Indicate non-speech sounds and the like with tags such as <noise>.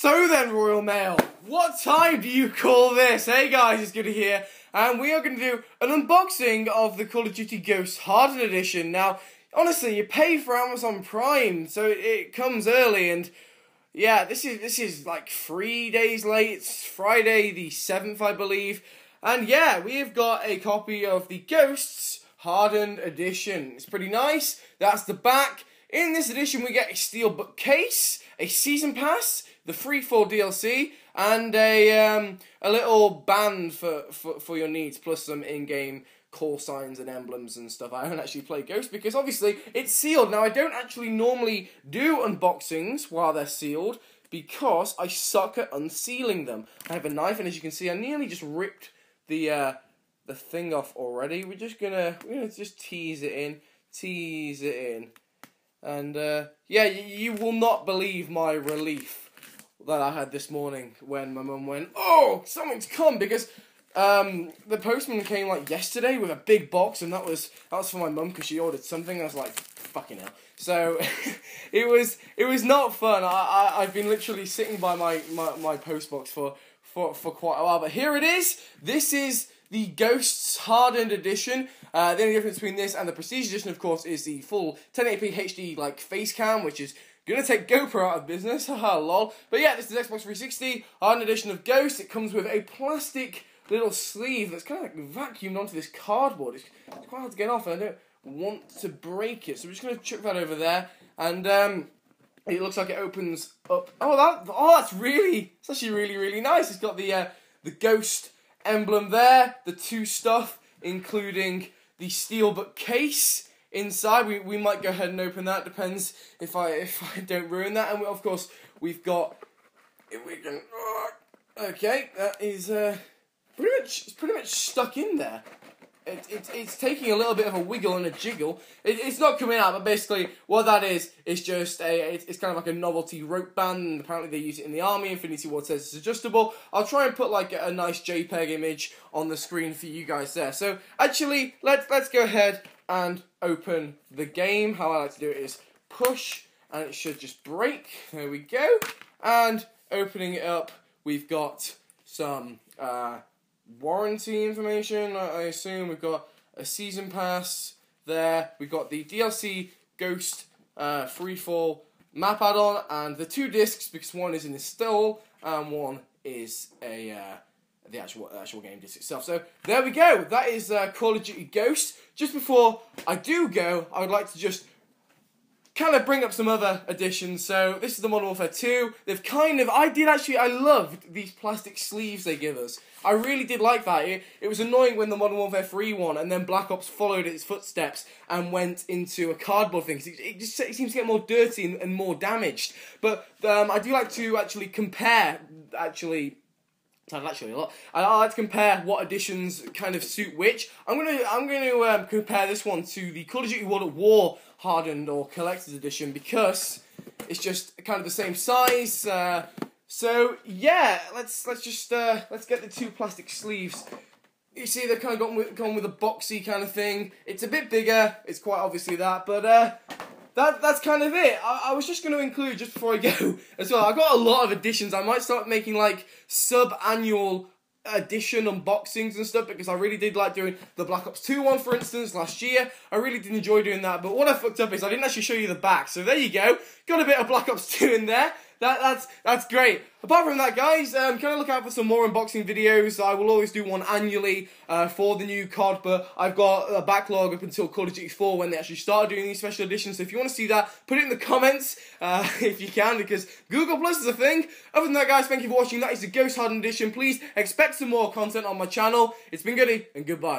So then, Royal Mail, what time do you call this? Hey guys, it's Goody here, and we are going to do an unboxing of the Call of Duty Ghosts Hardened Edition. Now, honestly, you pay for Amazon Prime, so it, comes early, and yeah, this is this is like three days late. It's Friday the seventh, I believe, and yeah, we have got a copy of the Ghosts Hardened Edition. It's pretty nice. That's the back. In this edition, we get a steel bookcase, a season pass, the free fall DLC, and a um, a little band for, for, for your needs, plus some in-game call signs and emblems and stuff. I haven't actually played Ghost because obviously it's sealed. Now I don't actually normally do unboxings while they're sealed because I suck at unsealing them. I have a knife and as you can see I nearly just ripped the uh, the thing off already. We're just gonna we're gonna just tease it in, tease it in. And uh, yeah, you will not believe my relief that I had this morning when my mum went, "Oh, something's come!" Because um, the postman came like yesterday with a big box, and that was that was for my mum because she ordered something. I was like, "Fucking hell!" So <laughs> it was it was not fun. I, I I've been literally sitting by my my, my post box for, for for quite a while, but here it is. This is the Ghosts Hardened Edition. Uh, the only difference between this and the Prestige Edition, of course, is the full 1080p HD like face cam, which is gonna take GoPro out of business. <laughs> Haha, lol. But yeah, this is Xbox 360 Hardened Edition of Ghost. It comes with a plastic little sleeve that's kind of like vacuumed onto this cardboard. It's, it's quite hard to get off, and I don't want to break it, so I'm just gonna chuck that over there. And um, it looks like it opens up. Oh, that oh, that's really, it's actually really, really nice. It's got the uh, the Ghost emblem there, the two stuff, including the steelbook case inside. We, we might go ahead and open that. Depends if I if I <laughs> don't ruin that. And we, of course we've got if we can. Okay, that is uh, pretty much it's pretty much stuck in there. It, it, it's taking a little bit of a wiggle and a jiggle. It, it's not coming out, but basically what that is is just a it's, kind of like a novelty rope band. And apparently they use it in the army. Infinity Ward says it's adjustable. I'll try and put like a nice JPEG image on the screen for you guys there. So actually, let's let's go ahead and open the game. How I like to do it is push, and it should just break. There we go. And opening it up, we've got some. Uh, warranty information, I assume. We've got a season pass there. We've got the DLC Ghost uh, Freefall map add-on and the two discs because one is in install and one is a uh, the actual actual game disc itself. So there we go. That is uh, Call of Duty Ghost. Just before I do go, I would like to just kind of bring up some other additions. So this is the Modern Warfare 2. They've kind of, I did actually, I loved these plastic sleeves they give us. I really did like that. It, it was annoying when the Modern Warfare 3 one and then Black Ops followed its footsteps and went into a cardboard thing. It, it just it seems to get more dirty and, and more damaged. But um, I do like to actually compare, actually, actually a lot. I, I like to compare what editions kind of suit which. I'm gonna I'm gonna um, compare this one to the Call of Duty World at War hardened or collector's edition because it's just kind of the same size. Uh, so yeah, let's let's just uh, let's get the two plastic sleeves. You see, they've kind of gone with, gone with a boxy kind of thing. It's a bit bigger. It's quite obviously that, but uh, that that's kind of it. I, I was just going to include just before I go <laughs> as well. I got a lot of editions. I might start making like sub-annual edition unboxings and stuff because I really did like doing the Black Ops 2 one for instance last year. I really did enjoy doing that but what I fucked up is I didn't actually show you the back so there you go. Got a bit of Black Ops 2 in there that, that's that's great. Apart from that, guys, um, kind of look out for some more unboxing videos. I will always do one annually uh, for the new COD, but I've got a backlog up until Call of Duty 4 when they actually start doing these special editions. So if you want to see that, put it in the comments uh, <laughs> if you can, because Google Plus is a thing. Other than that, guys, thank you for watching. That is the Ghost Hardened edition. Please expect some more content on my channel. It's been goody, and goodbye.